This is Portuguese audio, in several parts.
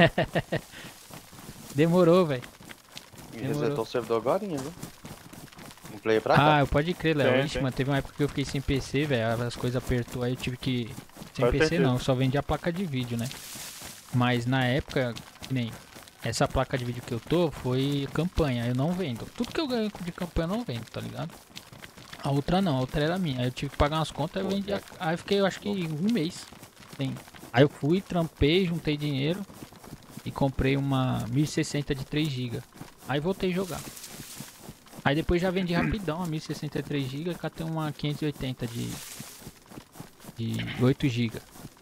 Demorou, velho. Resetou o servidor agora, viu? Um player pra cá. Ah, eu pode crer, Léo. Ixi, mano, teve uma época que eu fiquei sem PC, velho. As coisas apertou, aí eu tive que. Sem PC não, eu só vendi a placa de vídeo, né? Mas na época, que nem. Essa placa de vídeo que eu tô foi campanha, eu não vendo. Tudo que eu ganho de campanha eu não vendo, tá ligado? A outra não, a outra era minha. Aí eu tive que pagar umas contas, eu vendi. a- Aí eu fiquei, eu acho que um mês. Tem. Aí eu fui, trampei, juntei dinheiro e comprei uma 1060 de 3 GB. Aí voltei a jogar. Aí depois já vendi rapidão a 1063 GB, catei uma 580 de de 8 GB.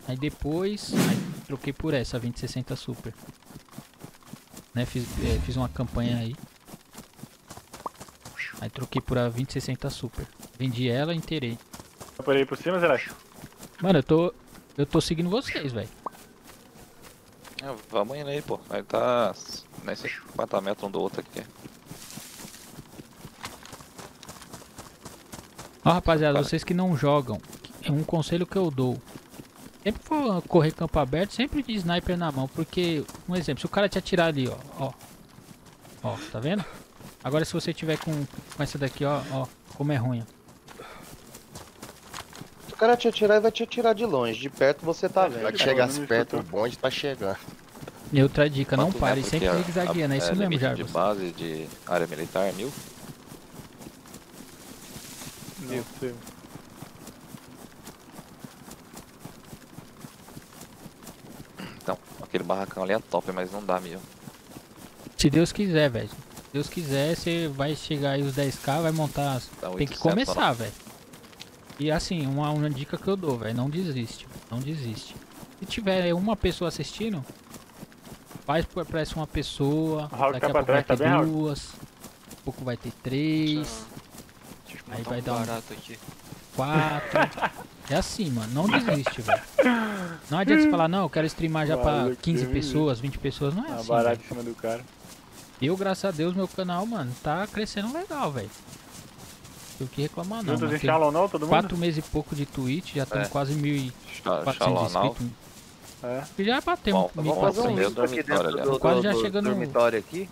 Aí depois aí troquei por essa 2060 Super. Né, fiz, eh, fiz uma campanha aí. Aí troquei por a 2060 Super. Vendi ela inteirei. Tá por aí por cima, Zeracho? Mano, eu tô eu tô seguindo vocês, velho. É, vamos indo aí, pô. Aí tá nem 50 metros um do outro aqui. Ó, rapaziada, vocês que não jogam, é um conselho que eu dou. Sempre for correr campo aberto, sempre de sniper na mão, porque, um exemplo, se o cara te atirar ali, ó, ó, ó, tá vendo? Agora se você tiver com, com essa daqui, ó, ó, como é ruim, ó. Se o cara te atirar, ele vai te atirar de longe. De perto você tá Vai vendo. que chegar não me perto, o bonde tá chegando. E outra dica, não Quanto pare, sempre que é zigue-zagueando, é isso é mesmo, Jarvis. de base de área militar, mil? Não sei. Então, aquele barracão ali é top, mas não dá mil. Se Deus quiser, velho. Se Deus quiser, você vai chegar aí os 10k, vai montar. as- Tem que 800 começar, velho. E assim, uma, uma dica que eu dou, velho, não desiste, não desiste. Se tiver uma pessoa assistindo, faz essa uma pessoa, Raul daqui tá a pouco vai tá ter bem, Raul? duas, daqui a pouco vai ter três, Deixa eu Aí vai um dar um- barato aqui. quatro. É assim, mano, não desiste, velho. Não adianta você falar, não, eu quero streamar já pra Maluco, 15 Deus me pessoas, 20 pessoas, não é Uma assim, barata velho. em cima do cara. Eu, graças a Deus, meu canal, mano, tá crescendo legal, velho. Tem o que reclamar não, Juntos em Shalom não, todo mundo? quatro meses e pouco de Twitch, já estamos É. quase 1.400 Xa- Xalonal. inscritos. É. E já batemos Bom, vamos Vamos fazer um 1.400. Aqui dentro ali, do, Quase do, já do chegando no- dormitório aqui.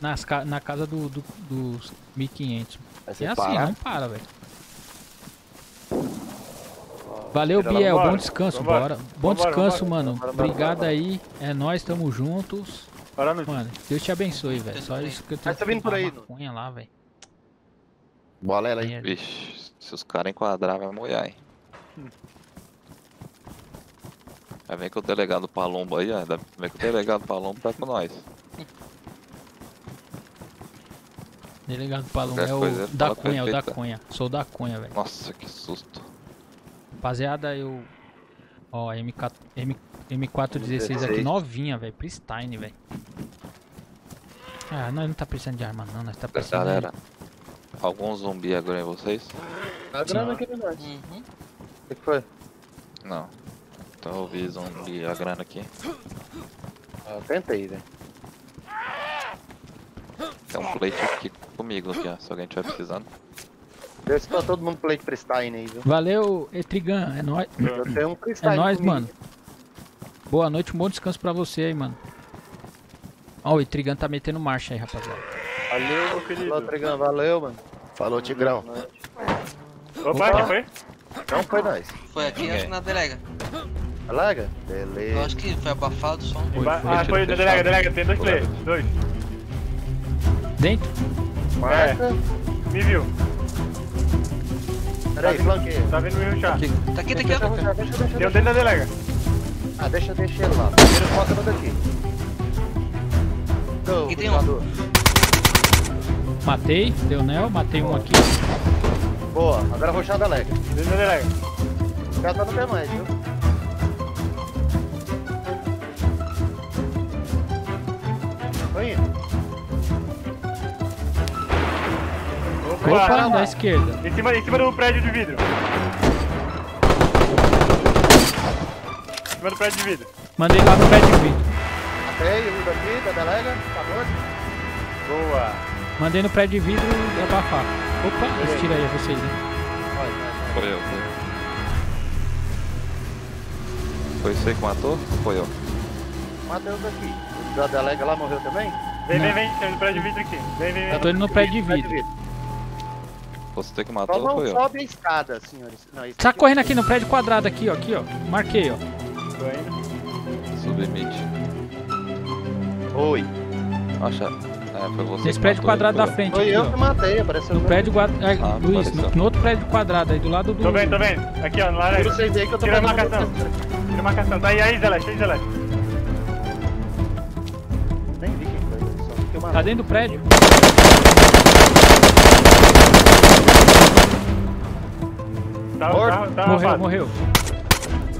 nas ca- na casa do, do- dos 1.500. Vai É assim, parar. não para, velho. Valeu, Biel. Bom descanso, Vambora. bora. Bom Vambora, descanso, vambora. mano. Obrigado aí. É nós, tamo juntos. Mano, Deus te abençoe, velho. Só isso que eu Mas tenho tá vindo por aí, maconha lá, velho. Bola ela aí. Vixe, se os caras enquadrar, vai molhar, hein? Aí vem que o delegado Palombo aí, ó. ainda Vem que o delegado Palombo tá com nós. Delegado Palum Qualquer é o da Cunha, é o da. Cunha. Sou da Cunha, velho. Nossa, que susto. Rapaziada, eu. Ó, MK, M, M416 aqui, 16. novinha, velho. Pristine, velho. Ah, nós não tá precisando de arma, não. Nós tá precisando. de- Galera, algum zumbi agora em vocês? A grana aqui de nós. O Uhum. que que foi? Não. Então eu vi zumbi a grana aqui. Ah, tentei, velho. Tem um plate aqui comigo aqui, ó. Se alguém tiver precisando. Deu pra todo mundo play Pristine aí, viu? Valeu, Etrigan. É nóis. Eu tenho um Pristine É nóis, comigo. mano. Boa noite, um bom descanso pra você aí, mano. Ó, o Etrigan tá metendo marcha aí, rapaziada. Valeu, meu querido. Falou, Trigão, valeu, mano. Falou, Tigrão. Opa, quem foi? Não foi nós. Foi aqui, acho que na delega. Alega? Eu Beleza. acho que foi abafado o som. Foi, foi. Ah, foi o fechado. delega, delega, tem dois players. Dois. Dentro? Marca. Me viu. Peraí, flanqueia. Tá vindo me ruxar. Aqui. Tá aqui, tá aqui, Deixa, deixa, deixa, deixa, deixa. dentro da delega. Ah, deixa, deixa ele lá. Primeiro foca no daqui. Aqui tem um. Matei, deu neo, matei um aqui. Boa, agora roxada alega. Dentro da delega. O cara tá no pé mais, viu? Foi indo. Opa, Opa! da esquerda. Em cima, em cima do prédio de vidro. Em cima do prédio de vidro. Mandei lá no pé de vidro. Matei o daqui, da delega. Tá morto. Boa. Mandei no prédio de vidro e abafar. Opa, esse tiro aí é vocês, hein? Vai, vai, vai. Foi eu. Foi você que matou? Ou foi eu? Matheus aqui. O da delega lá morreu também? Vem, Não. vem, vem. Tem no prédio de vidro aqui. Vem, vem, Eu vem. tô indo no prédio de vidro. Você que Só matou foi eu. sobe a escada, senhores. Não, Tá aqui- correndo aqui no prédio quadrado aqui, ó. Aqui, ó. Marquei, ó. Tô indo. Submite. Oi. Acha. É, Nesse prédio quadrado da frente Foi aqui, eu que matei, apareceu No prédio quadrado. Ah, Luiz, no, no outro prédio quadrado aí, do lado do. Tô vendo, tô vendo. Aqui, ó, no laranja. vocês aí que eu tô Tira a marcação. Tira a marcação. Tá aí, aí, Zeleste, aí, Zeleste. Nem vi quem foi, só vi que eu Tá dentro do prédio. Tá, Morto. tá, tá Morreu, morreu.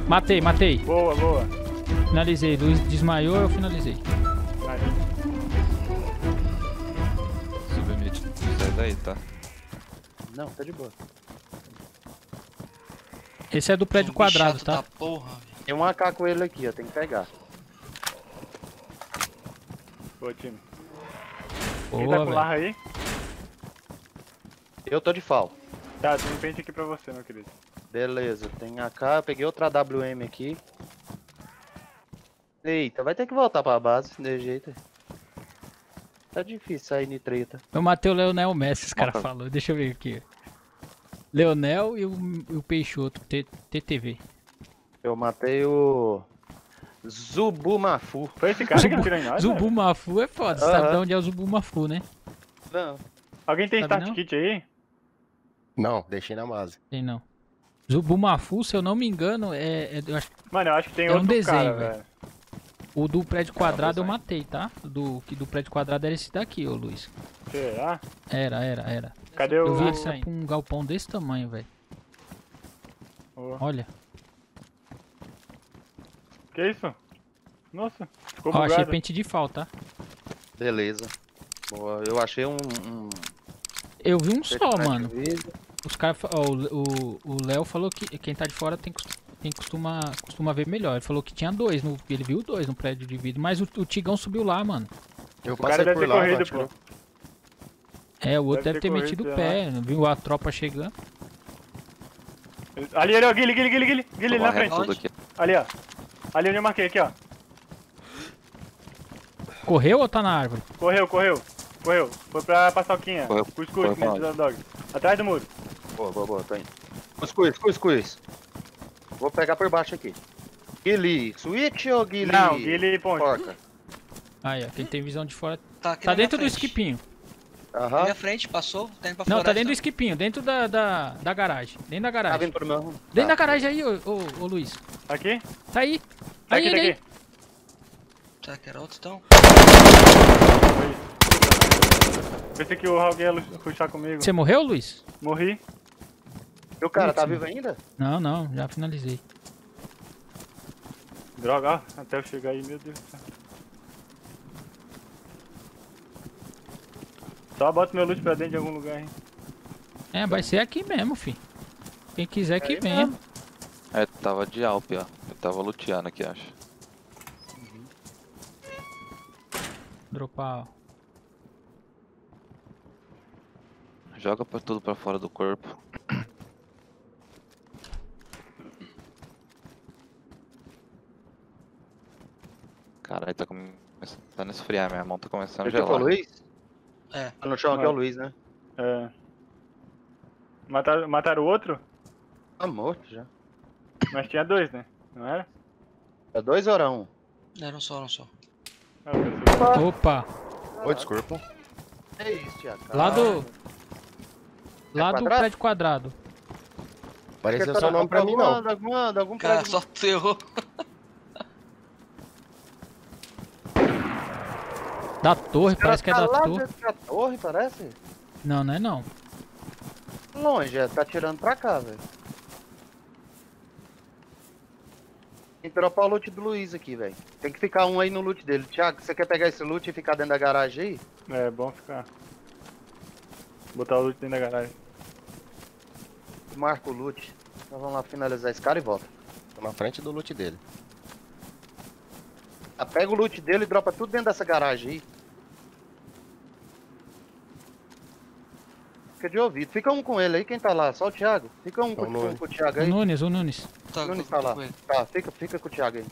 Matei, matei. Boa, boa. Finalizei. Luiz desmaiou, eu finalizei. Tá? Não, tá de boa. Esse é do prédio Zumbi quadrado, tá? Porra. Tem um AK com ele aqui, ó. Tem que pegar. Boa, time. Quem tá Boa, com larra aí? Eu tô de fal. Tá, tem um pente aqui pra você, meu querido. Beleza, tem AK, eu peguei outra WM aqui. Eita, vai ter que voltar pra base, de jeito. Tá difícil sair de treta. Eu matei o Leonel Messi, os caras Mata. falaram. Deixa eu ver aqui. Leonel e o, e o Peixoto, T- TTV. Eu matei o. Zubumafu. Foi esse cara que atirou em nós? Zubumafu é foda, você Aham. sabe de onde é o Zubumafu, né? Não. Alguém tem Sabe start não? kit aí? Não, deixei na base. Tem não. Zubumafu, se eu não me engano, é, é- eu acho que Mano, eu acho que tem É um outro desenho, cara, velho. O do prédio quadrado eu desenho. matei, tá? Do que do prédio quadrado era esse daqui, ô Luiz. Será? Era, era, era. Cadê Eu o... vi ele sair com um galpão desse tamanho, velho. o- Olha. Que isso? Nossa, ficou Ó, achei pente de falta, tá? Beleza. Boa, eu achei um. um Eu vi um só, mano. Os caras. O o- o Léo falou que quem tá de fora tem, cos- tem costuma, costuma ver melhor. Ele falou que tinha dois. No, ele viu dois no prédio de vidro. Mas o, o Tigão subiu lá, mano. Eu O cara passei deve por ter lá, corrido, pô. É, o outro Deve deve, ter ter corrido, metido o sei pé. Viu a tropa chegando. Ali, ali, ó, Guilherme, Guilherme, Guilherme, Guilherme Tô na frente. Ali, ó. Ali onde eu marquei, aqui, ó. Correu ou tá na árvore? Correu, correu. Correu. Foi pra paçoquinha. Correu. Cuscuz, dog. Atrás do muro. Boa, boa, boa, tô indo. Cuscuz, cuscuz. Vou pegar por baixo aqui. Guili, switch ou Guili? Não, Guilherme ponte. Porca. Aí, ó. Quem tem visão de fora. Tá aqui Tá na dentro do esquipinho. Na Aham. minha frente, passou, tá indo pra Não, floresta. tá dentro do esquipinho. Dentro da, da, da garagem. Dentro da Tá garagem. vindo pro meu rumo. Dentro Tá. da garagem aí, ô, ô, ô Luiz. Aqui? Tá aí. Tá Aí aqui, ele tá aí. aqui. Será que era outro então? Pensei que o Raul ia puxar comigo. Você morreu, Luiz? Morri. E o cara tá vivo ainda? Não, não. Já finalizei. Droga, ó. Até eu chegar aí, meu Deus do céu. Só bota meu loot pra dentro de algum lugar, hein. É, vai ser aqui mesmo, fi. Quem quiser que Aí venha. mesmo. É, tava de Alp, ó. Eu tava luteando aqui, acho. Dropar. Joga pra tudo pra fora do corpo. Caralho, tá começando a esfriar, minha mão tá começando a Esse aqui é o gelar. Luiz? É. Tá no chão aqui é o Luiz, né? É. Mataram, mataram o outro? Tá morto já. Mas tinha dois, né? Não era? É dois ou era um? Não, não sou, não sou. Ah, eu pensei- Opa. Oi, desculpa. É isso, Thiago. Lá do. Lá do quadrado? prédio quadrado. Pareceu seu nome pra mim, não. Manda, manda, algum Cara, prédio. só tu Da torre, parece que é da tá lá torre. dentro da torre, parece? Não, não é não. Longe, é, tá tirando pra cá, velho. Tem que dropar o loot do Luiz aqui, velho. Tem que ficar um aí no loot dele. Thiago, você quer pegar esse loot e ficar dentro da garagem aí? É bom ficar. Botar o loot dentro da garagem. Marca o loot. Nós vamos lá finalizar esse cara e volta. Tô na frente do loot dele. Ah, pega o loot dele e dropa tudo dentro dessa garagem aí. Fica de ouvido. Fica um com ele aí, quem tá lá? Só o Thiago. Fica um com, o Nunes. com o Thiago O aí. Nunes, o Nunes. Tá, Nunes tô- tá lá. Tá, fica, fica com o Thiago aí.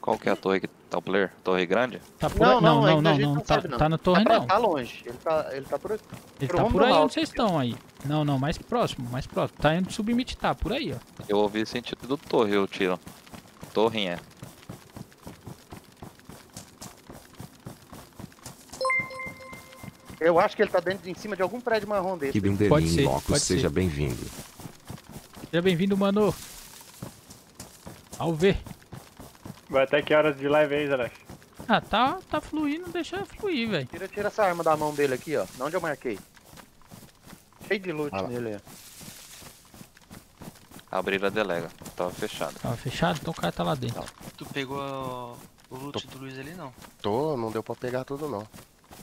Qual que é a torre que tá o player? Torre grande? Tá por Não, aí? não, Não, não, não, não, não tá, não. tá na Tá, torre pra- não. tá longe. Ele tá, ele tá por aqui. Ele pro tá por aí alto, onde vocês estão aí. Não, não, mais próximo, mais próximo. Tá indo submit, tá por aí, ó. Eu ouvi sentido do torre, eu tiro. Torrinha. Eu acho que ele tá dentro, em cima de algum prédio marrom desse. Que Pode Bindelin ser, Locus pode seja bem-vindo. Seja bem-vindo, mano. Ao ver. Vai até que horas de live aí, Zé? Ah, tá, tá fluindo, deixa fluir, velho. Tira, tira essa arma da mão dele aqui, ó. De onde eu marquei. Cheio de loot Ah nele, ó. Abriram a delega. Tava fechado. Tava fechado, então o cara tá lá dentro. Tu pegou o loot do Luiz ali, não? Tô, não deu pra pegar tudo não.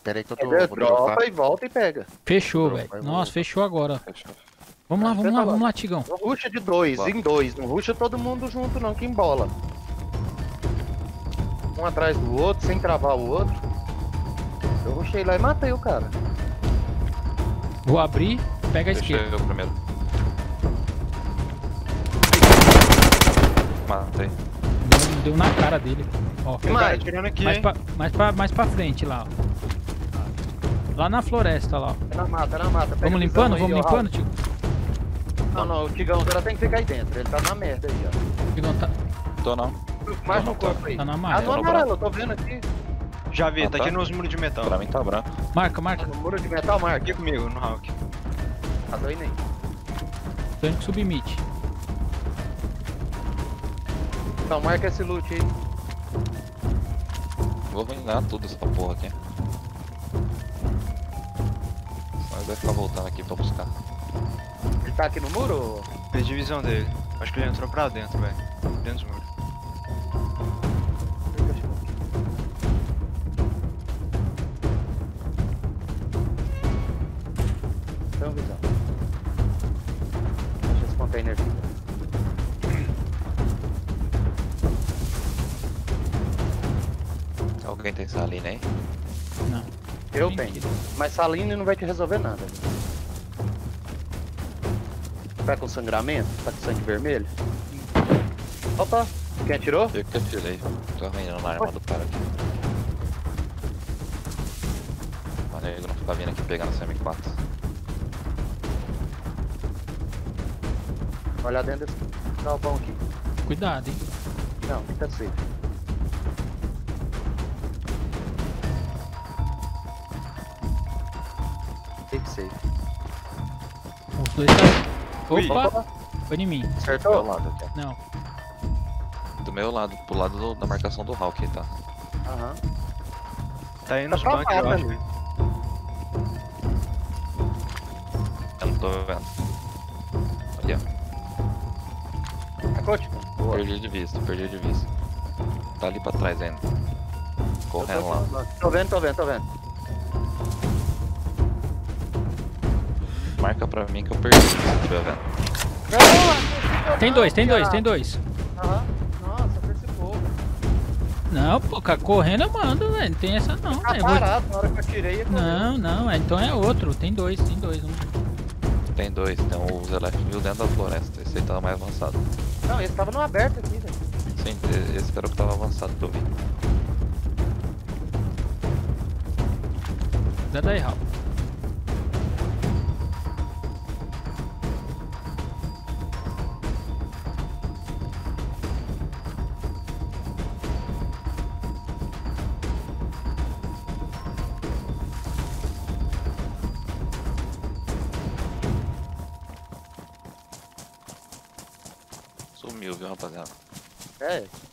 Pera aí que eu tô. Dropar. dropa e volta e pega. Fechou, velho. Nossa, fechou agora. Fechou. Vamos lá, vamos tá lá, lá. vamos lá, Tigão. Não ruxa de dois, Bora. em dois. Não ruxa todo mundo junto, não, que embola. Um atrás do outro, sem travar o outro. Eu rushei lá e matei o cara. Vou abrir, pega a Deixa esquerda. eu primeiro. Matei. Deu, deu na cara dele. Ó, E mais? aqui, mais pra, mais, pra, mais pra frente lá, ó. Lá na floresta lá. É na mata, é na mata. Pega Vamos limpando, aí, vamos ó, limpando, Tigo. Não, não, o Tigão agora tem que ficar aí dentro. Ele tá na merda aí, ó. Tigão tá, Tô não. Mais Não, no tá. corpo aí. tá na Ah, amarela. no amarelo, eu tô vendo aqui. Já vi, Ah, tá tá? aqui nos muros de metal. Pra mim tá branco. Marca, marca. No muro de metal, marca. Aqui comigo, no Hulk. Tá doido nem. Tô indo que submit. Então marca esse loot aí. Vou ruinar tudo essa porra aqui. Vai ficar voltando aqui pra buscar. Ele tá aqui no muro? Perdi a visão dele. Acho que ele entrou pra dentro, velho. Dentro dos muros. Então, visão. Deixa esse container aqui. Alguém tem salina aí? Tenho. Mas saline não vai te resolver nada. Tá com sangramento? Tá com sangue vermelho? Opa! Quem atirou? Eu que atirei. Tô arranhando na arma do cara aqui. O nego não ficar vindo aqui pegando essa M4. Olha dentro desse galpão aqui. Cuidado, hein. Não, fica. Safe, dois tá... Opa! Foi em mim. Do Acertou? lado aqui. Não. Do meu lado, pro lado do- da marcação do Hulk aí, tá? Aham. Tá aí nos Tá bunkers, eu tapado acho. ali. Eu não tô vendo. Ali, ó. Acou, Tico? Boa. Perdi de vista, perdi de vista. Tá ali pra trás ainda. Correndo lá. Tô vendo, tô vendo, tô vendo. Marca pra mim que eu perdi, se estiver vendo. Não, Tem dois, tem dois, tem dois. Aham. Nossa, percebeu. Não, pô, correndo eu mando, velho. Não tem essa não, Tá velho. Parado na hora que eu tirei. eu Não, não, é, então é outro. Tem dois, tem dois. Um. Tem dois, tem o Zelef viu dentro da floresta. Esse aí tá mais avançado. Não, esse tava no aberto aqui, velho. Sim, esse era o que tava avançado que eu vi. Cuidado aí, Raul.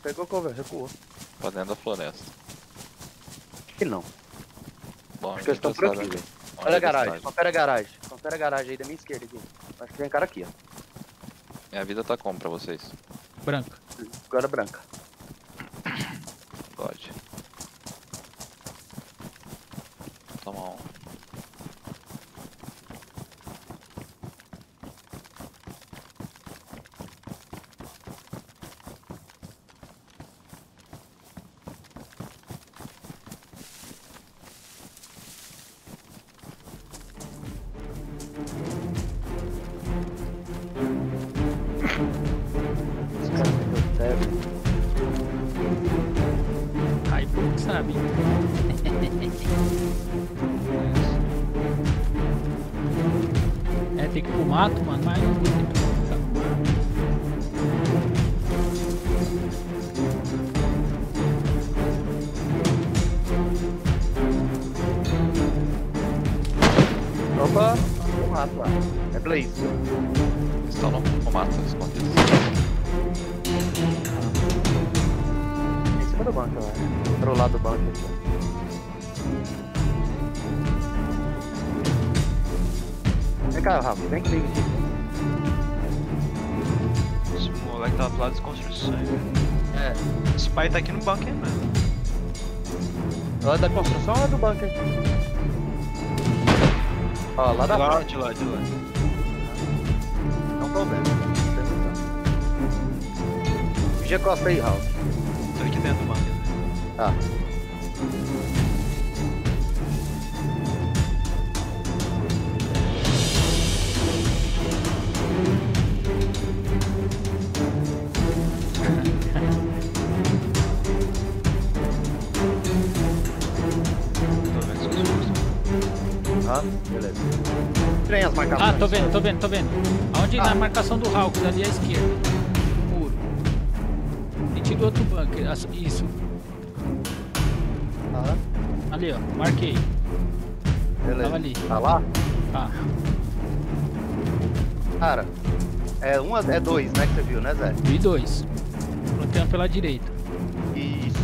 É, pegou cover, recuou. Pra dentro da floresta. Acho que não. Bom, Acho que eles estão por aqui, Olha a eles garagem, estão? confere a garagem. Confere a garagem aí da minha esquerda aqui. Acho que tem cara aqui, ó. Minha vida tá como pra vocês? Branca. Agora branca. Mato, mano, mas mato. Opa, um rato lá. É Blaze. Estão no, no mato, escondidos. Em cima do banco, lá. Pro lado do banco aqui. Cá, Rafa, vem comigo. Esse moleque tá do lado das construções. É. Esse pai tá aqui no banco ainda. Lá da construção ou é do bunker? Ó, lá da Lá, frente. de lá, de lá. Não vendo. Vigia costa aí, Raul. Tô aqui dentro do banco. Tá. Tô Ah, beleza. Trem as marcações. Ah, tô vendo, tô vendo, tô vendo. Aonde Ah. na marcação do Hawks, ali à esquerda. No muro. Sentido outro bunker. Isso. Ah, Ali, ó. Marquei. beleza. Tava ali. Tá lá? Tá. Cara, é, uma, é dois, né, que você viu, né, Zé? Vi dois. Plantando pela direita. Isso.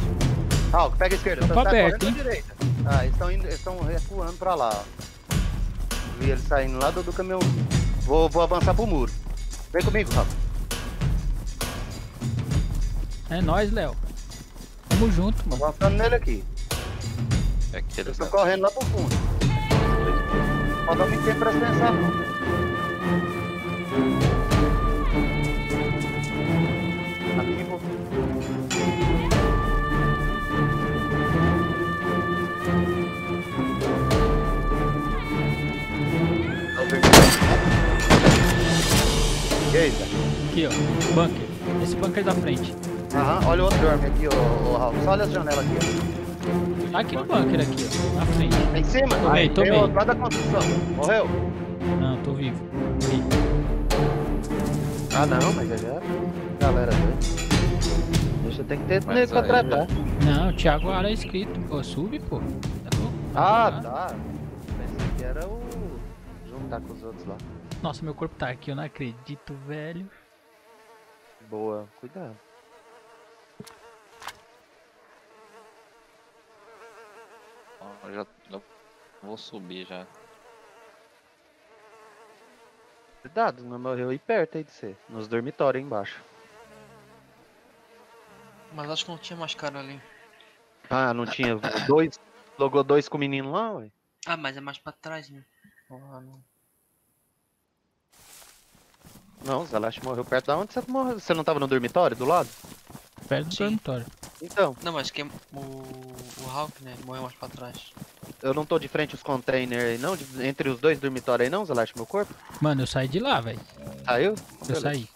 Raul, pega a esquerda. Campo tá aberto, pra direita. Ah, eles estão indo, eles estão recuando pra lá, ó. Vi eles saindo lá do, do caminhão. Vou, vou avançar pro muro. Vem comigo, Rafa. É nóis, Léo. Tamo junto, Tô mano. avançando nele aqui. É aqueles. estão né? correndo lá pro fundo. Falta muito tempo pra pensar, não. E Zé? Aqui, ó. Bunker. Esse bunker da frente. Aham, olha o outro dorme aqui, ô, ô Raul. Só olha as janelas aqui, ó. Tá aqui no bunker, aqui, ó. Na frente. Tá Em cima? Tomei, Aí, tomei. Tem outro lá da construção. Morreu? Não, tô vivo. Morri. Ah, não, mas já era. Galera, doida. Você tem que ter Mas nego pra tratar. Não, o Thiago Ara é inscrito. Pô, sube, pô. Tá? Ah, tá. Pensei que era o. juntar com os outros lá. Nossa, meu corpo tá aqui, eu não acredito, velho. Boa, cuidado. Ó, eu já eu vou subir já. Cuidado, não morreu aí perto aí de você. Nos dormitórios aí embaixo. Mas acho que não tinha mais cara ali. Ah, não tinha dois. Logou dois com o menino lá, ué? Ah, mas é mais pra trás, né? Ah, não. Não, o Zelash morreu perto da onde você morreu. Você não tava no dormitório do lado? Perto do Sim. dormitório. Então, Não, mas que é o, o Hulk, né? Morreu mais pra trás. eu não tô de frente aos containers aí, não? De- entre os dois dormitórios aí, não, Zelash, meu corpo? Mano, eu saí de lá, velho. Saiu? Eu Beleza. saí.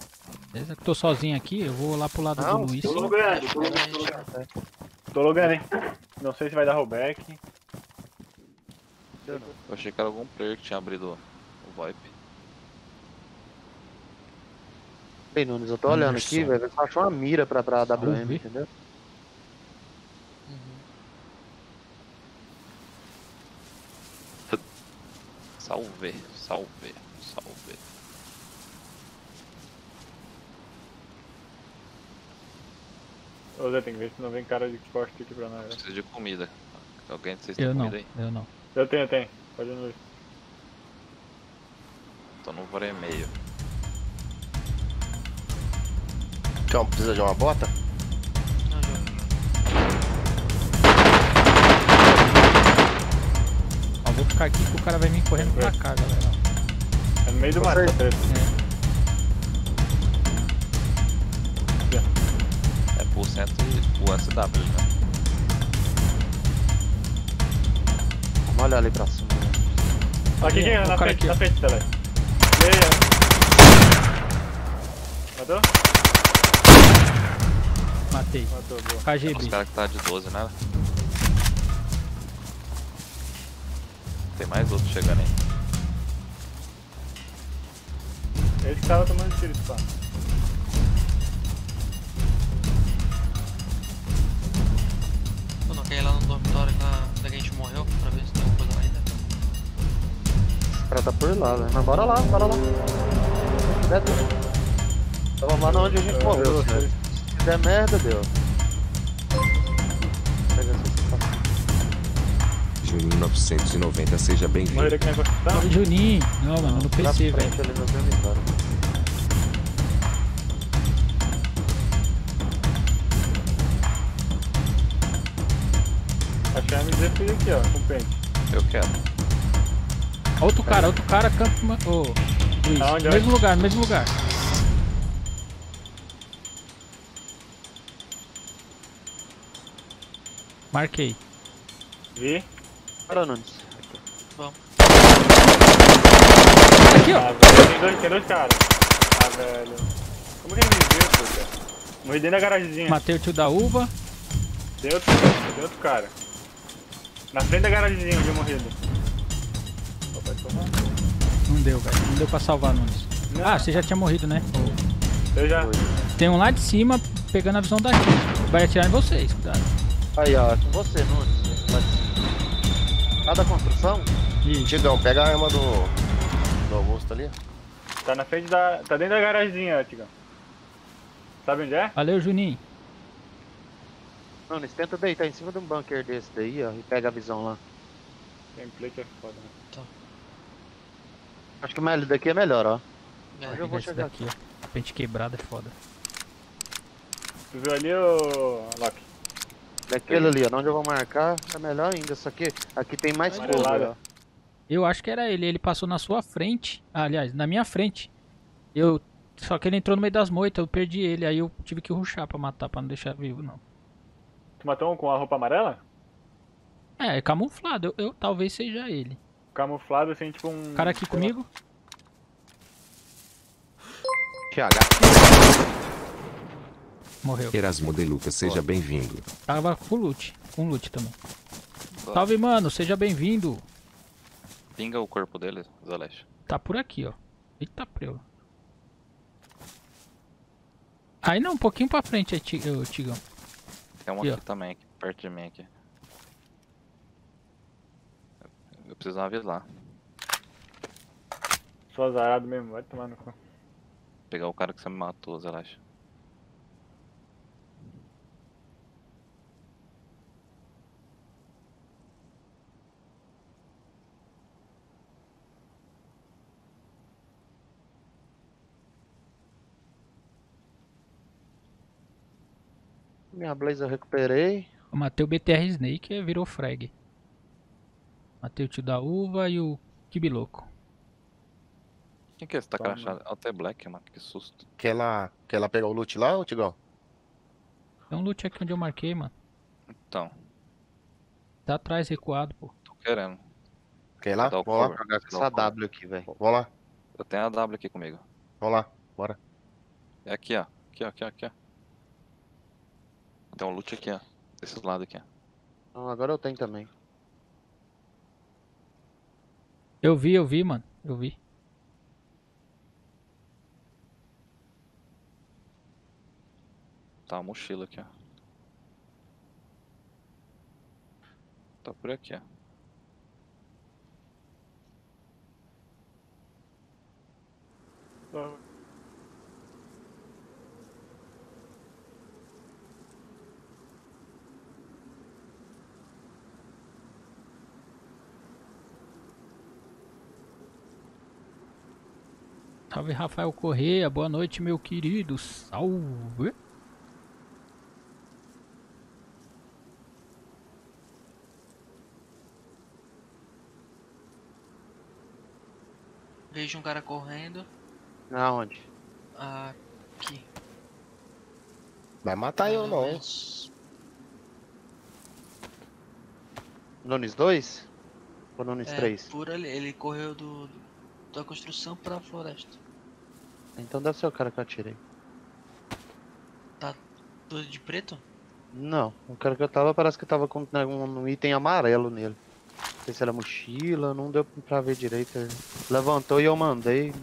Beleza? Que tô sozinho aqui, eu vou lá pro lado Não, do Luiz. Tô logando, tô logando, tô logando. Tô logando, hein? Não sei se vai dar rollback. Eu achei que era algum player que tinha abrido o VoIP. Ei, Nunes, eu tô olhando aqui, Anderson. velho. Eu achou uma mira pra, pra WM, entendeu? Uhum. Salve, salve, salve. Ô Zé, tem que ver se não vem cara de corte aqui pra nós. né? Preciso de comida. Alguém de vocês tem Eu não, comida aí? eu não. Eu tenho, eu tenho. Pode ir no Tô no vermelho. Então, precisa de uma bota? Não. Ó, vou ficar aqui que o cara vai vir correndo pra cá, galera. É no meio do mato, Você- tá preto. É por cento e o SW, né? Vamos olhar ali pra cima. Aqui, quem é? Na frente, aqui, na frente, Tele. E aí, ó. Matou? Matei. Matou, boa. KGB. É os caras que tá de 12, né? Tem mais outro chegando aí. Ele tava tomando tá tiro de pá. Eu não quer lá no dormitório lá, onde é a gente morreu pra ver se tem alguma coisa lá ainda. Os caras tá por lá, velho. Mas bora lá, bora lá. Tava lá onde a gente é, morreu, velho der merda, deu. Pega essa. Juninho 990, seja bem-vindo. Tá? Juninho. Não, mano, no PC, velho. Achei a MZ aqui, ó, com pente. Eu quero. Outro cara, outro cara, campo. Ô, Luiz, Aonde, mesmo lugar, mesmo lugar. Marquei. Vi? Bora, Nunes. Aqui, ó. Ah, velho, tem dois, tem dois caras. Ah, velho. Como que ele me viu, puta? Morri dentro da garagemzinha. Matei o tio da uva. Tem outro, tem outro cara. Na frente da garagemzinha onde eu morri ali. Ó, pode tomar. Não deu, velho. Não deu pra salvar, Nunes. Não. Ah, você já tinha morrido, né? Eu já. Tem um lá de cima pegando a visão daqui. Vai atirar em vocês, cuidado. Aí, ó, é com você, Nunes. Lá de cima. Lá da construção? Isso. Tigão, pega a arma do, do Augusto ali. Tá na frente da. Tá dentro da garagemzinha, ó, Tigão. Sabe onde é? Valeu, Juninho. Nunes, tenta deitar em cima de um bunker desse daí, ó, e pega a visão lá. Gameplay que é foda, né? Acho que mais daqui é melhor, ó. É, Eu vou chegar daqui, ó. Pente quebrado é foda. Tu viu ali, ô. Loki? Daquele ali, ó, onde eu vou marcar, é melhor ainda. Só que aqui tem mais ó. Eu acho que era ele. Ele passou na sua frente. Ah, aliás, na minha frente. Eu. Só que ele entrou no meio das moitas, eu perdi ele. Aí eu tive que ruxar pra matar, pra não deixar vivo, não. Tu matou um com a roupa amarela? É, é camuflado. Eu, eu- talvez seja ele. Camuflado assim, tipo um. Cara aqui comigo? TH. Morreu. Erasmo de Lucas, seja bem-vindo. Tava com loot. Com loot também. Salve, mano. Seja bem-vindo. Pinga o corpo dele, Zeleste. Tá por aqui, ó. Eita, preu. Aí não, um pouquinho pra frente ô, Tigão. Tem um Aqui, aqui, também, aqui, perto de mim aqui. Eu preciso avisar. Sou azarado mesmo, vai tomar no cu. Pegar o cara que você me matou, Zeleste. Minha blaze eu recuperei. Eu matei o BTR Snake e virou frag. Matei o tio da uva e o Kibiloco. Quem que é esse tá crachado? Até Black, mano, que susto. Quer lá, quer lá pegar o loot lá, ô Tigão? Tem um loot aqui onde eu marquei, mano. Então, Tá atrás, recuado, pô. tô querendo. Quer ir lá? Vamos lá. Jogar com essa. W aqui, velho. vamos lá, Eu tenho a W aqui comigo. vamos lá, bora. É aqui, ó. Aqui, ó, aqui, ó, aqui, ó. Um loot aqui, ó. Desses lados aqui, ó. Então, agora eu tenho também. Eu vi, eu vi, mano. Eu vi. Tá uma mochila aqui, ó. Tá por aqui, ó. Só- Salve, Rafael Correia. Boa noite, meu querido. Salve. Vejo um cara correndo. Aonde? Aqui. Vai matar eu não, hein? Nunes 2? Ou Nunes É, 3? por ali. Ele correu do, da construção pra floresta. Então deve ser o cara que eu atirei. Todo de preto? Não, o cara que eu tava parece que tava com um, um item amarelo nele. sei se era mochila, não deu pra ver direito. ele Levantou e eu mandei.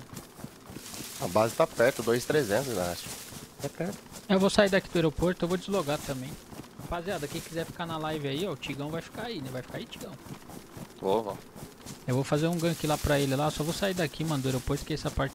A base tá perto, 2,300, eu acho. É perto. Eu vou sair daqui do aeroporto, eu vou deslogar também. Rapaziada, quem quiser ficar na live aí, ó, o Tigão vai ficar aí, né? Vai ficar aí, Tigão. Vou, vou. Eu vou fazer um gank lá pra ele lá, só vou sair daqui, mano, do aeroporto, que essa parte